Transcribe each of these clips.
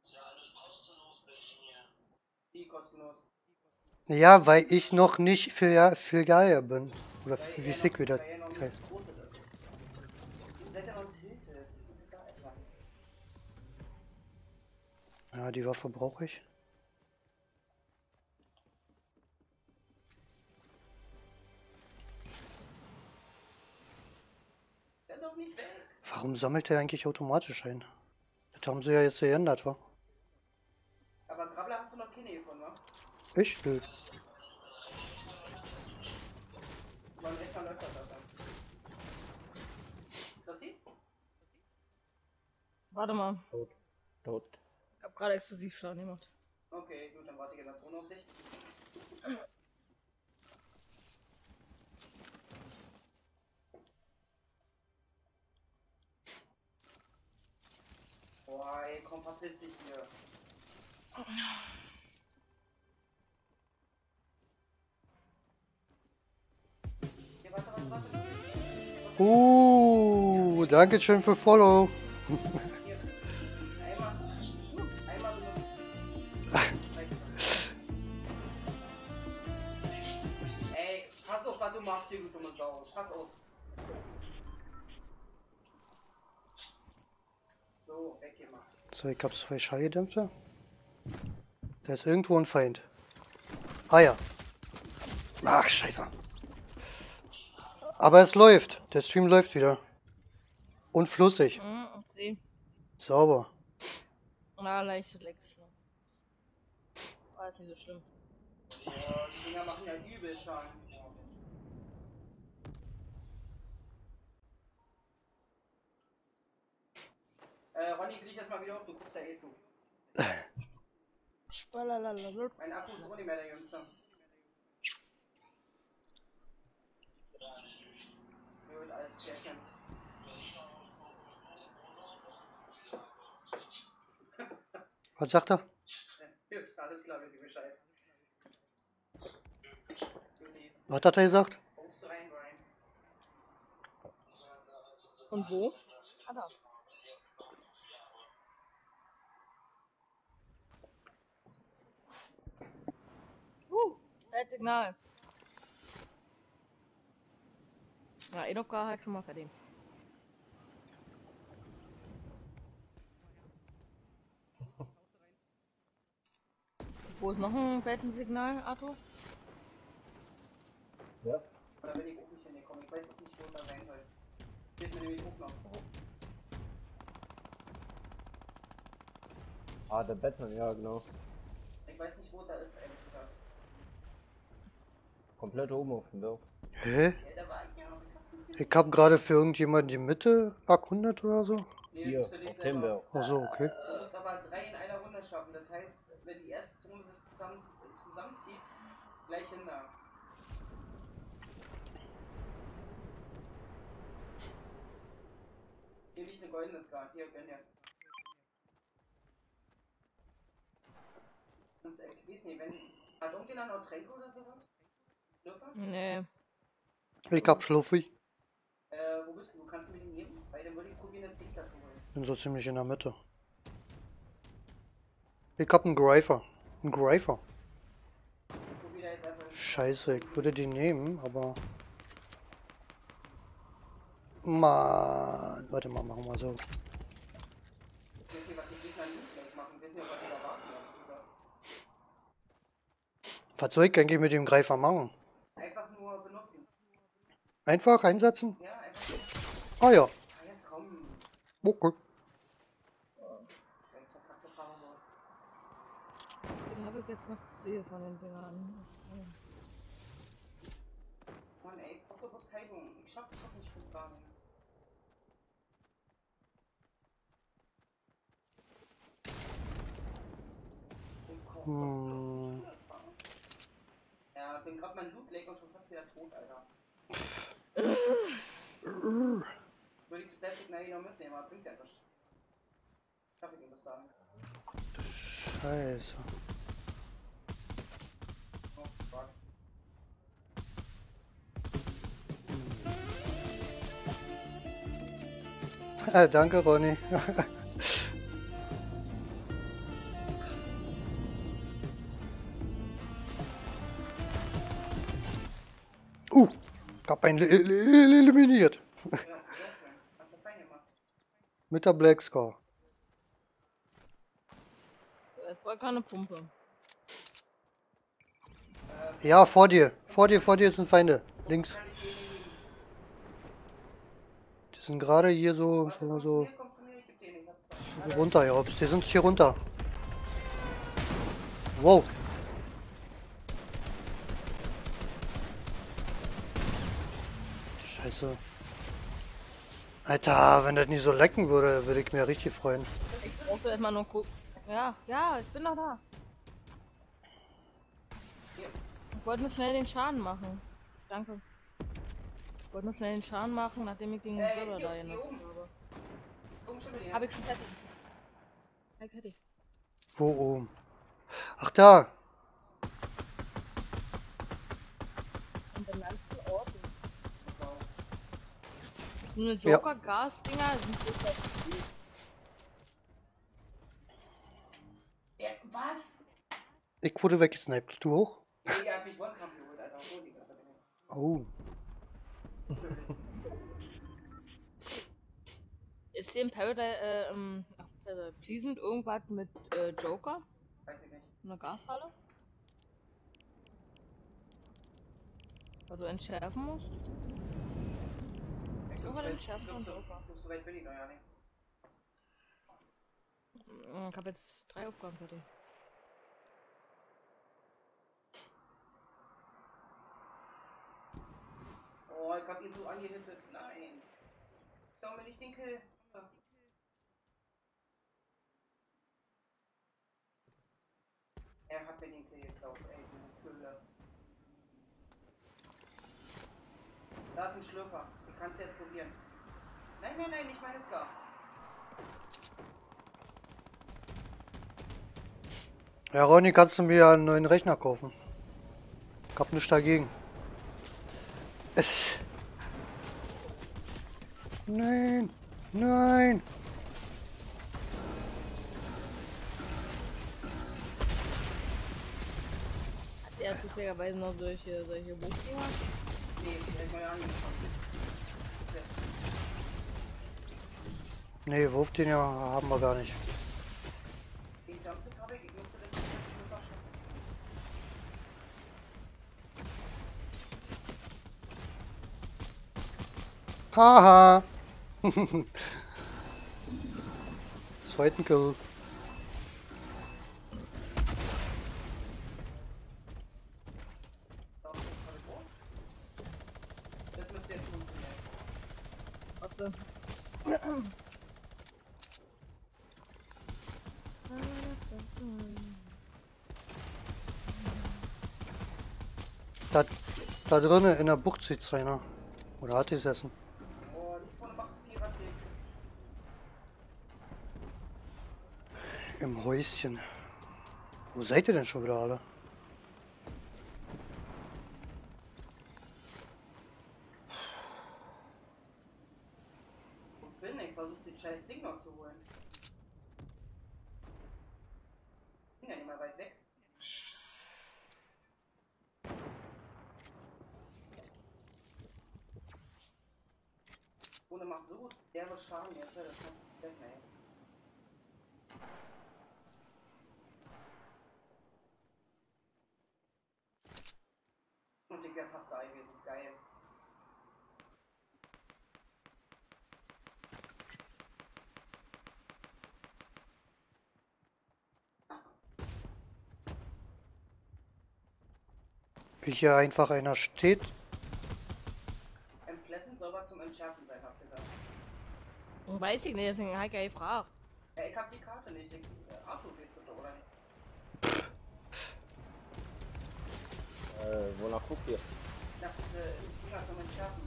Ist ja weil ich noch nicht Filial Filiale bin. Oder Weil wie sick wieder er das heißt. Ja, die Waffe brauche ich. Doch nicht weg. Warum sammelt er eigentlich automatisch ein? Das haben sie ja jetzt geändert, wa? Aber Grabbler hast du noch keine gefunden, wa? Ich? Nö. Mein Rechner läuft das dann. Sie? Warte mal. Tot. Tot. Ich hab gerade Explosivschaden gemacht. Okay, gut, dann warte ich ganz ohne auf dich. Boah, ey, komm, verpiss dich hier. Hier, warte, warte, warte. Uh, danke schön für Follow. Ey, pass auf, was du machst hier, du dumme Sau. Pass auf. So, ich hab zwei Schallgedämpfer. Da ist irgendwo ein Feind. Ah ja. Ach, scheiße. Aber es läuft. Der Stream läuft wieder. Und flüssig. Hm, sie. Sauber. Na, leicht Lektion. War jetzt nicht so schlimm. Boah, die Dinger machen ja übel Schaden. Äh, Ronny, will ich jetzt mal wieder auf, du guckst ja eh zu. Spalalalala. Mein Akku ist nicht mehr der jüngste. Alles. Was sagt er? Gut, alles klar, wir sind Bescheid. Was hat er gesagt? Und wo? Ah, da. Das Signal. Ja, Edovka hat schon mal verdient. Wo ist noch ein Weltensignal, Arthur? Ja. Oder wenn ich auch nicht hingekommen, ich weiß auch nicht, wo da rein soll. Geht mir nämlich auch noch. Ah, der Batman, ja genau. Ich weiß nicht, wo da ist, ehrlich Komplett oben auf dem Dorf. Hä? Ich hab gerade für irgendjemanden die Mitte erkundet oder so. Nee, Hier, das ist für dich auf dem selber. Berg. Ach so, okay. Du musst aber drei in einer Runde schaffen. Das heißt, wenn die erste Zone sich zusammen, zusammenzieht, gleich hinter. Hier liegt eine goldene Ska. Hier, gönn dir. Und äh, ich weiß nicht, wenn. Hat irgendjemand noch Tränke oder sowas? Nee. Ich hab Schluffi. Äh, wo bist du? Du kannst du mir den geben? Weil dann würde ich probieren, den Pick dazu holen. Bin so ziemlich in der Mitte. Ich hab einen Greifer. Einen Greifer. Ich probiere da jetzt einfach. Scheiße, ich würde die nehmen, aber. Mann. Warte mal, machen wir so. Was soll ich eigentlich mit dem Greifer machen? Einfach einsetzen? Ja, einfach. Ah ja. Ah, jetzt komm. Okay. Den habe ich jetzt noch zwei von den Dingern. Mann, ey, Oktopus Heilung. Ich schaff das doch nicht fünf Tage. Hm. Ja, bin grad mein Loot Lake und schon fast wieder tot, Alter. Würde ich das Plastic Signal noch mitnehmen, aber bringt ja. Darf ich ihm das sagen? Scheiße. Oh, fuck. Äh, danke, Ronny. hab einen el- el- eliminiert. Ja. Mit der Black Scar. Es war keine Pumpe. Ja, vor dir. Vor dir, vor dir sind Feinde. Links. Die sind gerade hier so, so, so runter, ja. Die sind hier runter. Wow. Scheiße. Alter, wenn das nicht so lecken würde, würde ich mir richtig freuen. Ich brauchte erstmal nur gucken. Ja, ja, ich bin noch da. Ich wollte nur schnell den Schaden machen. Danke. Ich wollte nur schnell den Schaden machen, nachdem ich den Äh, hier- da hier genutzt oben. habe. Hab ich schon fertig. Hab ich fertig. Wo oben? Ach da. So eine Ja. Joker-Gas-Dinger sind so verfliegt. Ja, was? Ich wurde weggesniped. Du auch? Nee, er hat mich One-Kampf geholt, Alter. Er. Oh. Ist hier in Paradise, äh, ähm, Pleasant irgendwas mit äh, Joker? Weiß ich nicht. In der Gashalle? Weil du entschärfen musst? Ich so den glaub, und so- weit bin ich noch ja nicht. Mm, Ich hab jetzt drei Aufgaben fertig. Oh, ich hab ihn so angehittet. Nein. Schau mir nicht den Kill. Er hat mir den Kill geklaut, ey, du Köhler. Da ist ein Schlürfer. Du kannst jetzt probieren. Nein, nein, nein, nicht meine Scar. Ja, Ronny, kannst du mir einen neuen Rechner kaufen? Ich hab nichts dagegen. Es. Nein. Nein. Hat er zufälligerweise noch solche, solche Buchdinger? Nee, ich hab mal angefangen. Nee, Wurf den ja haben wir gar nicht. Haha. Zweiten Kill. Da ist das halt vor. Das müsste jetzt funktionieren. Warte. Da, da drinnen in der Bucht sitzt einer. Oder hat gesessen. Die Raketen. Im Häuschen. Wo seid ihr denn schon wieder alle? Wo bin ich? Versuch den scheiß Ding noch zu holen. Bin ja nicht mal weit weg. Ohne macht so derbe Schaden jetzt, das kannst du vergessen, ey. Und ich wäre fast da gewesen. Geil. Wie hier einfach einer steht. Ein Pleasant soll aber zum Entschärfen sein, hast du gesagt. Weiß ich nicht, deswegen habe ich ja gefragt. Ja, ich hab die Karte nicht. Ich, äh, Arthur, bist du doch, oder nicht? Äh, wonach guckt ihr? Nach diese Dinger zum Entschärfen.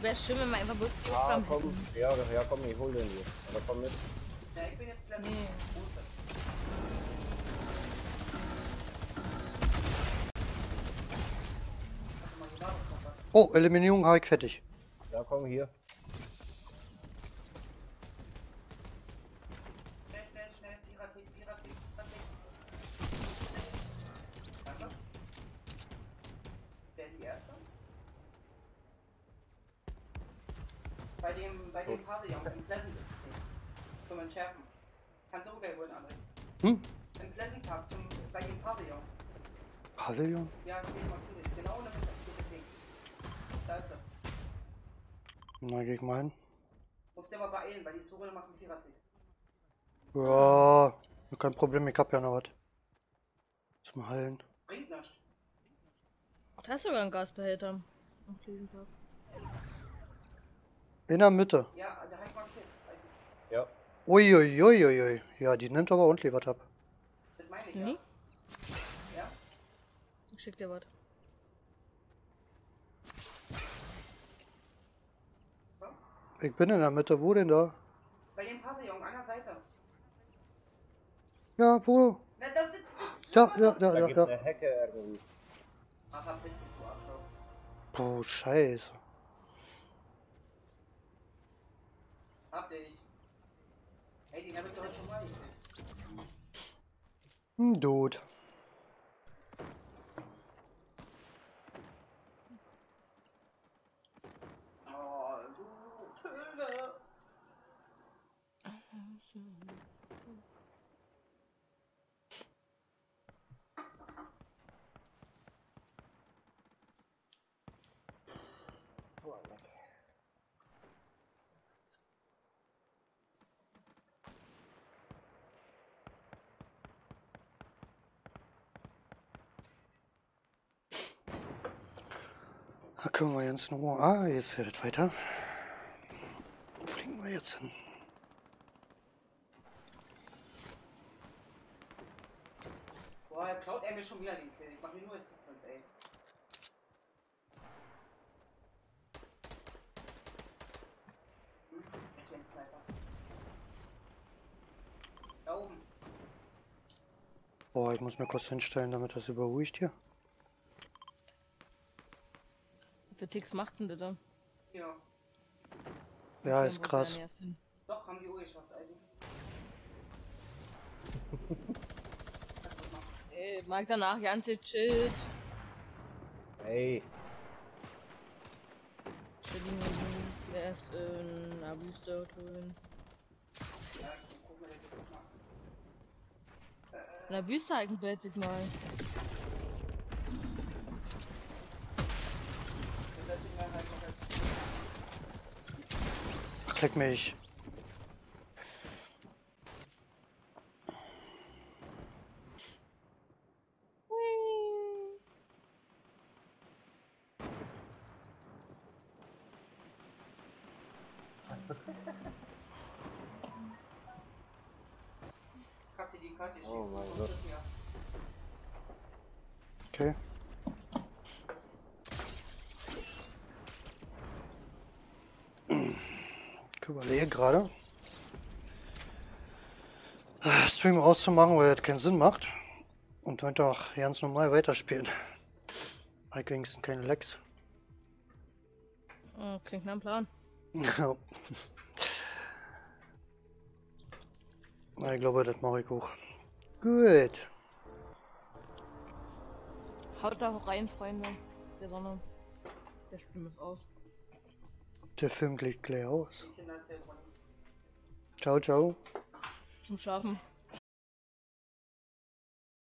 Wäre schön, wenn wir einfach bloß die Ah, komm. Ja, ja, komm, ich hol den hier. Oder komm mit. Ja, ich bin jetzt Pleasant. Nee. Ist das? Oh, Eliminierung habe ich fertig. Ja, komm hier. Bei dem, bei dem Pavillon im Pleasant Display. Zum Entschärfen. Kannst du auch gleich holen, André. Hm? Im Pleasant Park, zum, bei dem Pavillon. Pavillon? Ja. Genau in der Mitte. Da ist er. Na, geh ich mal hin. Musst dir aber beeilen, weil die Zone macht einen Vierertick. Ja, kein Problem, ich hab ja noch was. Zum Heilen. Bringt nichts. Da hast du sogar einen Gasbehälter. Auf diesem Park. In der Mitte. Ja, der hat markiert. Ja. Uiuiuiui. Ja, die nimmt aber ordentlich was ab. Das meine ich Sie? ja. Ja. Ich schick dir was. Ich bin in der Mitte. Wo denn da? Bei dem Pavillon an der Seite. Ja, wo? Na, da, da, Da, da, da, Da da, da. eine Hecke irgendwie. Oh, scheiße. Hab dich. Ey, den hab ich doch heute schon mal nicht. Hm, Dude. Oh, du Töne. Da können wir jetzt in Ruhe. Ah, jetzt wird es weiter. Wo fliegen wir jetzt hin? Boah, klaut er mir schon wieder den Kill. Ich mach mir nur Assistance, ey. Hm, kenn Sniper. Da oben. Boah, ich muss mir kurz hinstellen, damit das überruhigt hier. Viele Ticks macht denn der da? Ja. Ja, ist krass. Doch, haben die Uhr geschafft, eigentlich. Ey, mag danach ganze chillt. Hey. Chilling, der ist in einer Wüste holen. Ja, ich guck mir das jetzt mal an. In der Wüste halt ein Bildsignal. Das Ding halt noch als Ach, leck mich. Hab dir die Karte geschickt. Oh mein und Gott. das hier. Okay. Ich überlege gerade. äh, Stream auszumachen, weil das keinen Sinn macht. Und einfach ganz normal weiterspielen. Ich wenigstens keine Lecks. Oh, klingt nach einem Plan. Ja. Ich glaube, das mache ich auch. Gut. Haut da auch rein, Freunde. Der Sonne. Der Stream ist aus. Der Film geht gleich aus. Ciao, ciao. Zum Schlafen.